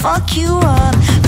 fuck you up.